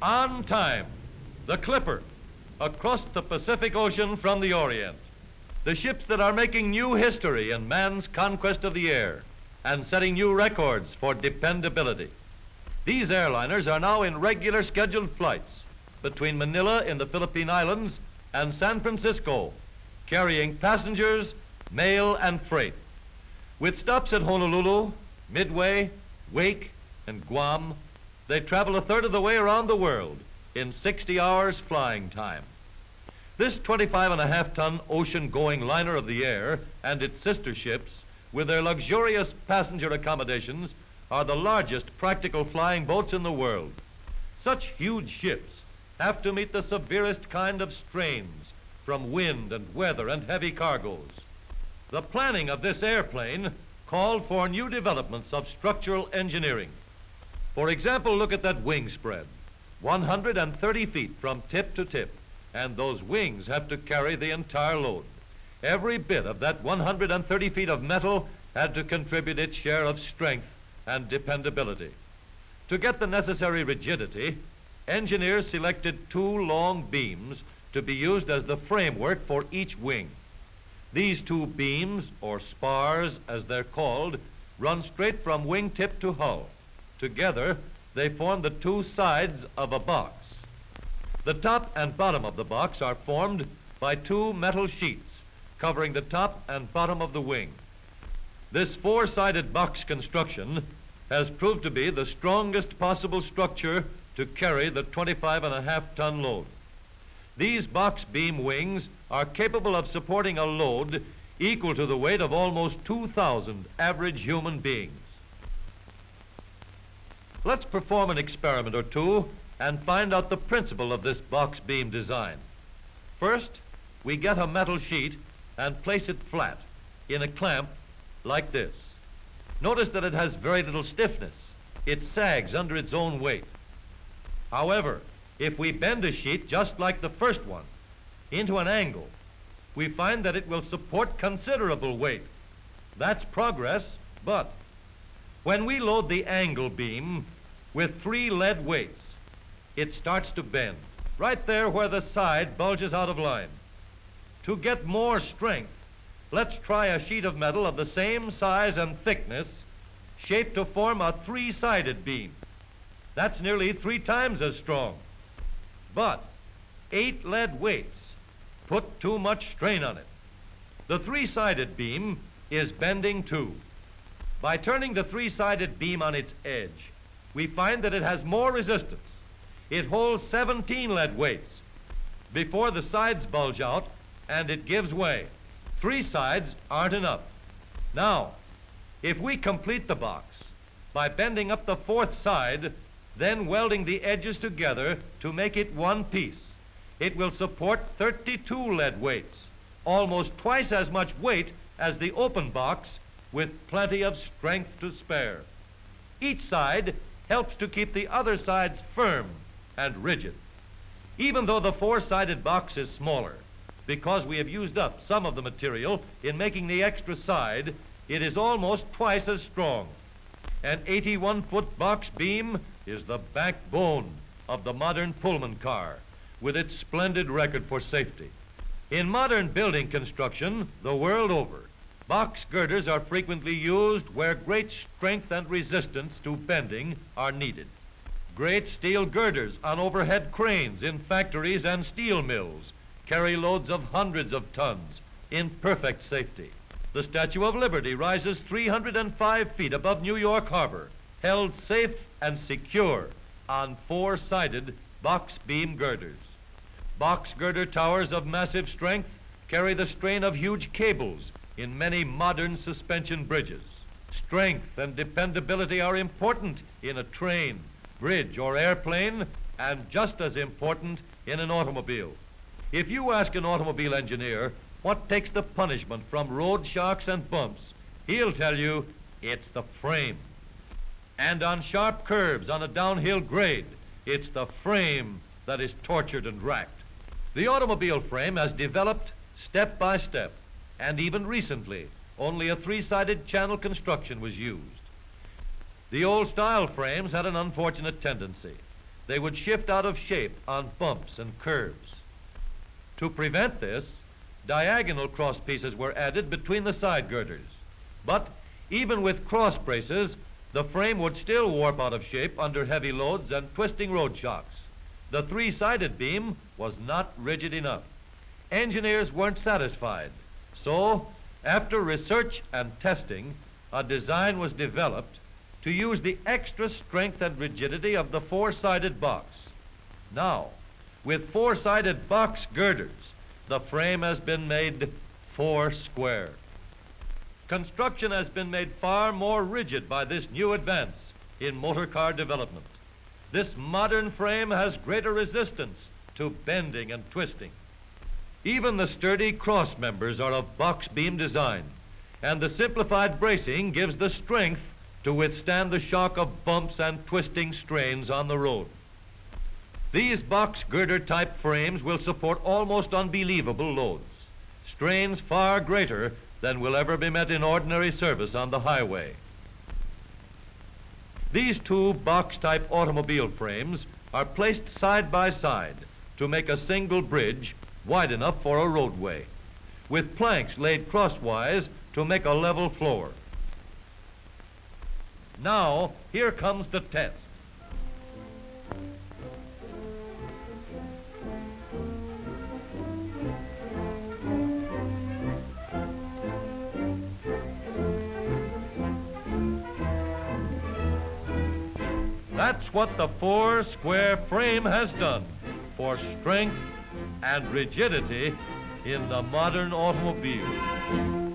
On time, the Clipper, across the Pacific Ocean from the Orient. The ships that are making new history in man's conquest of the air and setting new records for dependability. These airliners are now in regular scheduled flights between Manila in the Philippine Islands and San Francisco, carrying passengers, mail, and freight. With stops at Honolulu, Midway, Wake, and Guam, they travel a third of the way around the world in 60 hours flying time. This 25 and a half ton ocean going liner of the air and its sister ships, with their luxurious passenger accommodations, are the largest practical flying boats in the world. Such huge ships have to meet the severest kind of strains from wind and weather and heavy cargoes. The planning of this airplane called for new developments of structural engineering. For example, look at that wing spread. 130 feet from tip to tip, and those wings have to carry the entire load. Every bit of that 130 feet of metal had to contribute its share of strength and dependability. To get the necessary rigidity, engineers selected two long beams to be used as the framework for each wing. These two beams, or spars as they're called, run straight from wingtip to hull. Together, they form the two sides of a box. The top and bottom of the box are formed by two metal sheets covering the top and bottom of the wing. This four-sided box construction has proved to be the strongest possible structure to carry the 25 and a half ton load. These box beam wings are capable of supporting a load equal to the weight of almost 2,000 average human beings. Let's perform an experiment or two and find out the principle of this box beam design. First, we get a metal sheet and place it flat in a clamp like this. Notice that it has very little stiffness. It sags under its own weight. However, if we bend a sheet just like the first one into an angle, we find that it will support considerable weight. That's progress, but when we load the angle beam with three lead weights, it starts to bend, right there where the side bulges out of line. To get more strength, let's try a sheet of metal of the same size and thickness, shaped to form a three-sided beam. That's nearly three times as strong. But eight lead weights put too much strain on it. The three-sided beam is bending too. By turning the three-sided beam on its edge, we find that it has more resistance. It holds 17 lead weights. Before the sides bulge out, and it gives way. Three sides aren't enough. Now, if we complete the box by bending up the fourth side, then welding the edges together to make it one piece, it will support 32 lead weights, almost twice as much weight as the open box with plenty of strength to spare. Each side helps to keep the other sides firm and rigid. Even though the four-sided box is smaller, because we have used up some of the material in making the extra side, it is almost twice as strong. An 81-foot box beam is the backbone of the modern Pullman car, with its splendid record for safety. In modern building construction, the world over, box girders are frequently used where great strength and resistance to bending are needed. Great steel girders on overhead cranes in factories and steel mills carry loads of hundreds of tons in perfect safety. The Statue of Liberty rises 305 feet above New York Harbor, held safe and secure on four-sided box beam girders. Box girder towers of massive strength carry the strain of huge cables in many modern suspension bridges. Strength and dependability are important in a train, bridge, or airplane, and just as important in an automobile. If you ask an automobile engineer what takes the punishment from road shocks and bumps, he'll tell you it's the frame. And on sharp curves on a downhill grade, it's the frame that is tortured and racked. The automobile frame has developed step by step, and even recently, only a three-sided channel construction was used. The old style frames had an unfortunate tendency. they would shift out of shape on bumps and curves. To prevent this, diagonal cross pieces were added between the side girders. But even with cross braces, the frame would still warp out of shape under heavy loads and twisting road shocks. The three-sided beam was not rigid enough. Engineers weren't satisfied. So, after research and testing, a design was developed to use the extra strength and rigidity of the four-sided box. Now, with four-sided box girders, the frame has been made four square. Construction has been made far more rigid by this new advance in motor car development. This modern frame has greater resistance to bending and twisting. Even the sturdy cross members are of box beam design, and the simplified bracing gives the strength to withstand the shock of bumps and twisting strains on the road. These box girder type frames will support almost unbelievable loads, strains far greater than will ever be met in ordinary service on the highway. These two box-type automobile frames are placed side by side to make a single bridge wide enough for a roadway, with planks laid crosswise to make a level floor. Now, here comes the test. That's what the four square frame has done for strength and rigidity in the modern automobile.